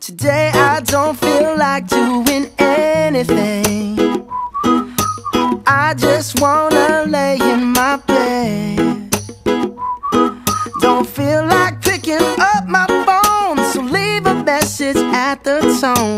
Today I don't feel like doing anything. I just wanna lay in my bed. Don't feel like picking up my phone, so leave a message at the tone.